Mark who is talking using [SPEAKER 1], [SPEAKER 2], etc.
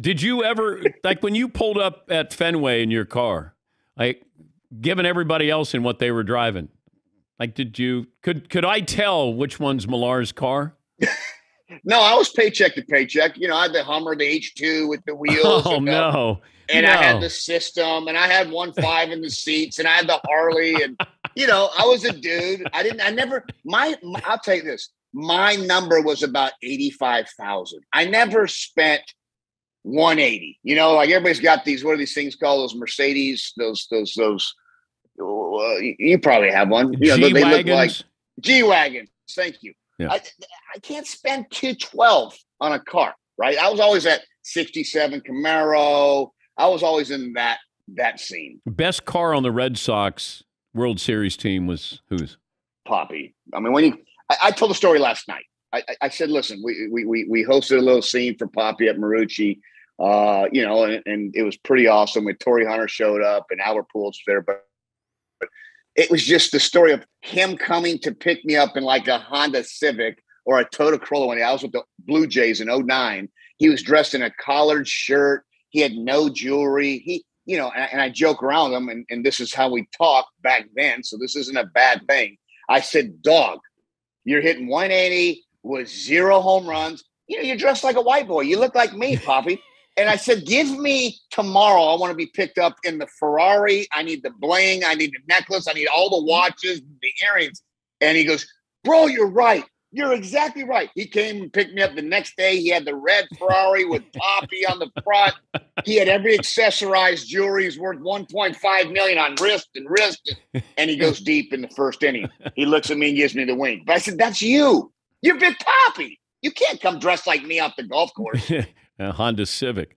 [SPEAKER 1] Did you ever like when you pulled up at Fenway in your car, like given everybody else in what they were driving? Like, did you could could I tell which one's Millar's car?
[SPEAKER 2] no, I was paycheck to paycheck. You know, I had the Hummer, the H two with the wheels.
[SPEAKER 1] Oh
[SPEAKER 2] and the-
[SPEAKER 1] no!
[SPEAKER 2] and
[SPEAKER 1] no.
[SPEAKER 2] I had the system, and I had one five in the seats, and I had the Harley, and you know, I was a dude. I didn't. I never. My. my I'll tell you this. My number was about eighty five thousand. I never spent one eighty. You know, like everybody's got these. What are these things called? Those Mercedes. Those. Those. Those. Uh, you probably have one. You know,
[SPEAKER 1] G
[SPEAKER 2] they look like. G wagons. Thank you.
[SPEAKER 1] Yeah.
[SPEAKER 2] I, I can't spend two twelve on a car, right? I was always at sixty seven Camaro. I was always in that that scene.
[SPEAKER 1] Best car on the Red Sox World Series team was whose?
[SPEAKER 2] Papi. I mean, when you, I, I told the story last night. I, I- I said, listen, we, we we we hosted a little scene for Papi at Marucci, uh, you know, and, and it was pretty awesome. When Torii Hunter showed up and Albert Pujols was there, but, but it was just the story of him coming to pick me up in like a Honda Civic or a Toyota Corolla when I was with the Blue Jays in 09. He was dressed in a collared shirt. He had no jewelry. He, you know, and, and I joke around him, and, and this is how we talked back then. So this isn't a bad thing. I said, dog, you're hitting 180 with zero home runs. You know, you're dressed like a white boy. You look like me, Papi. And I said, give me tomorrow. I want to be picked up in the Ferrari. I need the bling. I need the necklace. I need all the watches, the earrings. And he goes, bro, you're right. You're exactly right. He came and picked me up the next day. He had the red Ferrari with Papi on the front. He had every accessorized jewelry. He's worth 1.5 million on wrist and wrist. And he goes deep in the first inning. He looks at me and gives me the wink. But I said, That's you. You're Big Papi. You can't come dressed like me off the golf course.
[SPEAKER 1] a Honda Civic.